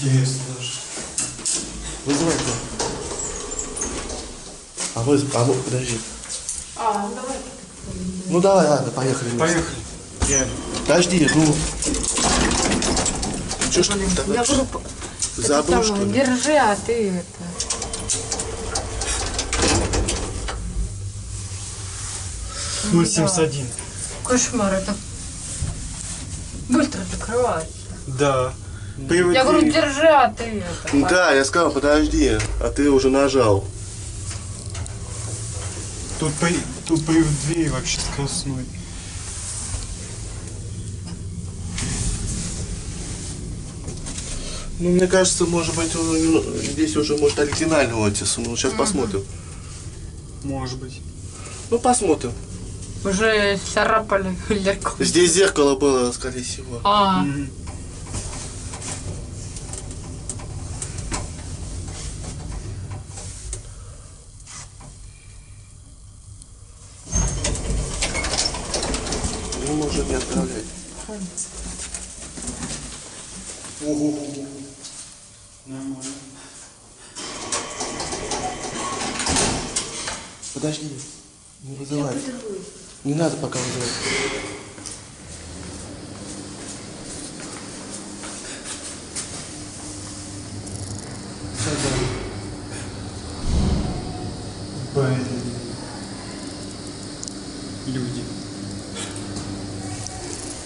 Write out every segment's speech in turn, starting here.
Интересно даже. Вызывайте. А вы, а ну, подожди. А, ну давай. Ну давай, ладно, поехали. вместе. Поехали. Реально. Подожди, ну. Че ж ты Я давай? буду... по- Забыл, что ли? Держи, а ты это... Ну 071. Кошмар, это... Быстро закрывается. Да. Привод Я говорю, держи, а ты это... Да, я сказал, подожди, а ты уже нажал. Тут, при... Тут привод двери вообще скоростной. Ну, мне кажется, может быть, он, здесь уже может оригинальный Отис. Ну, сейчас посмотрим. Может быть. Ну, посмотрим. Уже царапали легко. Здесь зеркало было, скорее всего. А, Мгм. Ну, может, не отправлять. Нормально. Подожди, не вызывай. Не надо пока вызывать. Блин.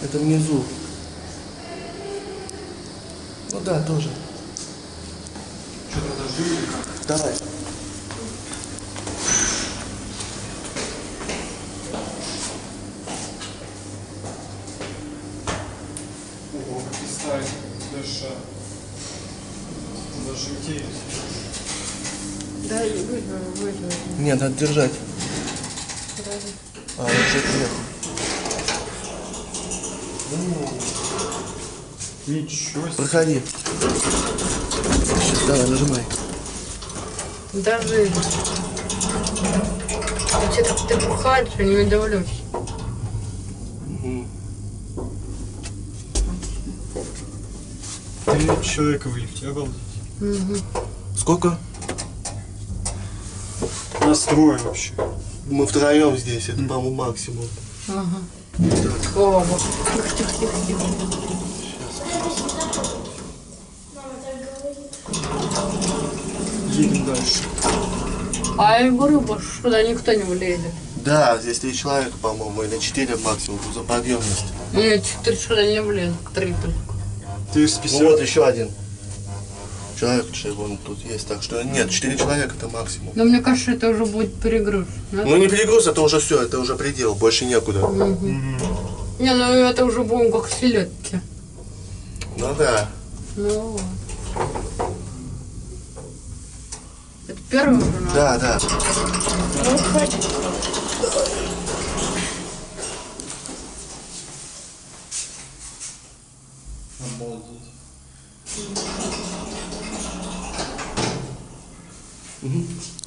Это внизу. Ну да, тоже. Что-то как? Давай. Ого, какие США. Даже интересно. да, вызови, вызови. Нет, надо держать. А, уже приехал. Ничего себе. Проходи. Сейчас, давай, нажимай. Даже... Вообще как ты бухаешь, я не удивлюсь. Мгм. Три человека в лифте, обалдеть. Сколько? Настрой вообще. Мы втроем здесь, это, по-моему, максимум. Ага. О, вот. Тихо, тихо, тихо, тихо. Едем дальше. А я говорю, больше сюда никто не влезет. Да, здесь три человека, по-моему, или четыре максимум за подъемность. Нет, четыре сюда не влезет, три только. Ты Ну вот еще один. Человек, че, вон тут есть, так что нет, четыре человека это максимум. Но мне кажется, это уже будет перегруз. да? Ну не перегруз, это уже все, это уже предел, больше некуда. Не, ну это уже будем как селедки. Ну да. Ну вот. Это первый уже надо? Да, да. Ну, хоть. Обалдеть.